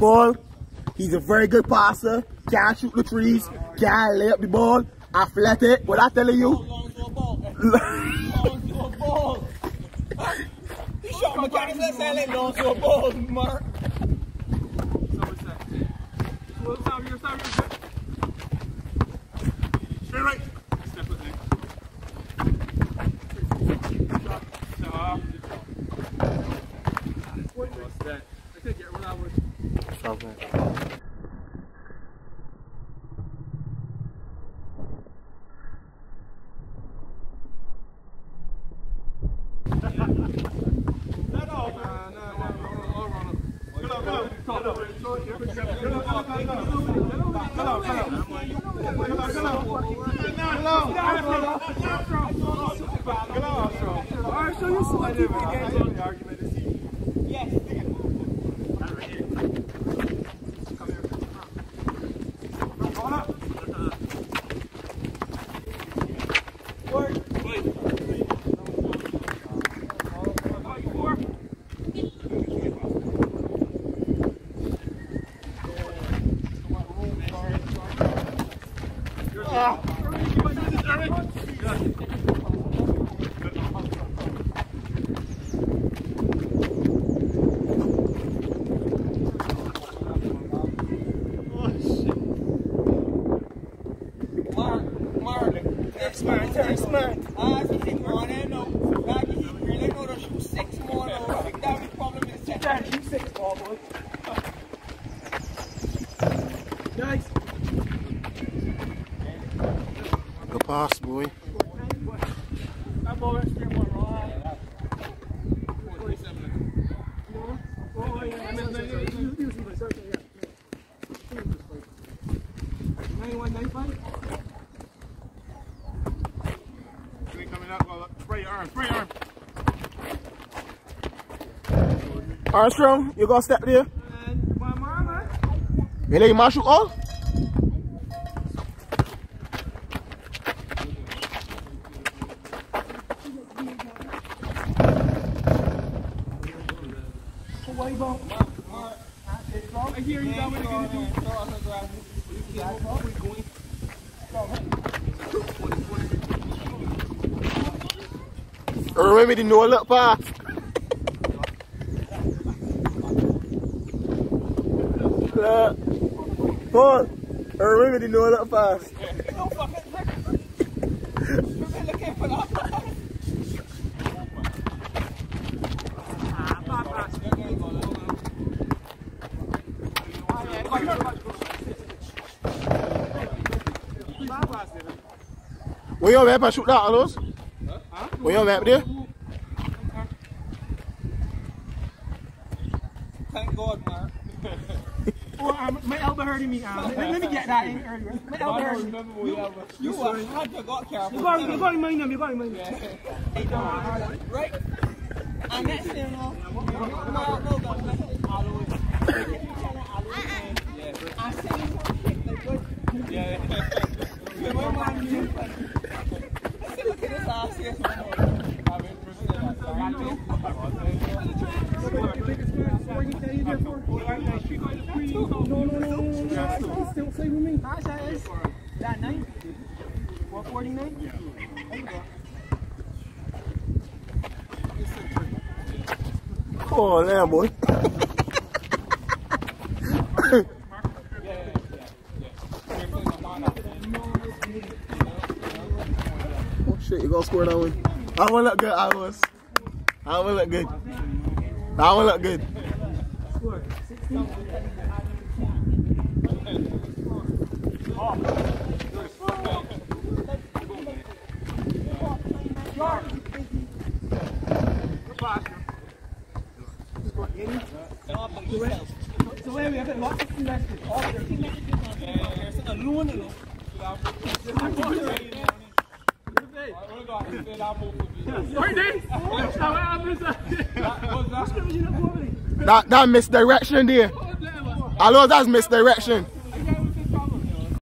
Ball. He's a very good passer. Can't shoot the trees. Can't lay up the ball. Athletic. What I telling you? Long to a ball. Long to a ball. He shot mechanics that sound like long to a ball, Mark. Straight right. Step it there. Stop. What's that? I could get what I was. Mark, Mark. Turn smart, turn smart. Ah, if you hit more than no. Like you hit really know to shoot six more now. Like that the problem is that. Try to shoot six ball, boy. Nice. Good pass, boy. That ball went straight one wrong. Oh, yeah. I mean, no, you- you- you see my circle, yeah. 91, 95? coming up, well, spray your arm, spray your arm. Armstrong, you gonna step there? One more, man. You let your shoot all? Oh? Hear you what you're gonna do. Remember the no look pass. Paul, remember the no look pass. No. Where you at? Shoot that, Alonso. Where you at there? Thank God, Mark. Oh, um, my elbow hurting me. Um, let, let me get that in earlier. My elbow hurting me. You were had to got careful. You got, you got to mind them, you got to mind them. Right? And next thing you know, Mark knows that message always. I said you want to kick the good. Yeah. The way man knew. I said, look at this ass here. No, no, no, no, no. It's still say with me. How much is that nine? 149? Come on now, boy. oh shit, you gonna score that one. I wanna look good, I was. I wanna look good. I wanna look good. So wait, we have lots of messages. All 13 messages. There's a loon in it. Right there. Stop it, I'm missing. That, that misdirection there. Hello, that's misdirection.